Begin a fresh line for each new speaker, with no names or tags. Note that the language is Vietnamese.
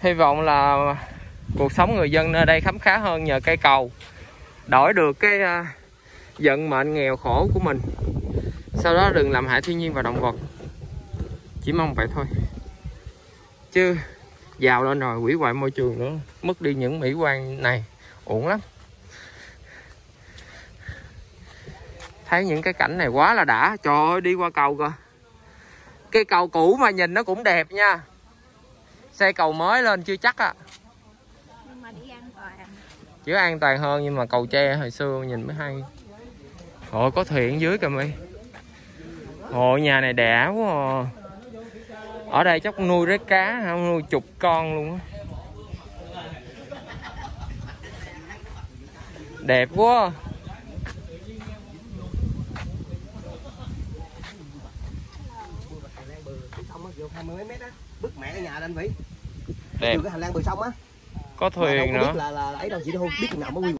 hy vọng là cuộc sống người dân nơi đây khám khá hơn nhờ cây cầu. Đổi được cái à, uh, vận mệnh nghèo khổ của mình. Sau đó đừng làm hại thiên nhiên và động vật. Chỉ mong vậy thôi. Chứ giàu lên rồi hủy hoại môi trường nữa. Mất đi những mỹ quan này uổng lắm. Thấy những cái cảnh này quá là đã. Trời ơi đi qua cầu kìa. Cái cầu cũ mà nhìn nó cũng đẹp nha xây cầu mới lên chưa chắc á.
Nhưng mà đi an toàn.
Chứ an toàn hơn nhưng mà cầu tre hồi xưa nhìn mới hay. Ồ có thuyền dưới kìa mi Ồ nhà này đẹp quá à. Ở đây chắc nuôi rết cá không nuôi chục con luôn á. Đẹp quá
sông á, vô 20 mét á, bức mẹ cái nhà lên Vĩ.
Đẹp
Từ cái hành lang bờ sông á.
Có thuyền nữa
biết là là, ấy đâu chị đâu biết mới quy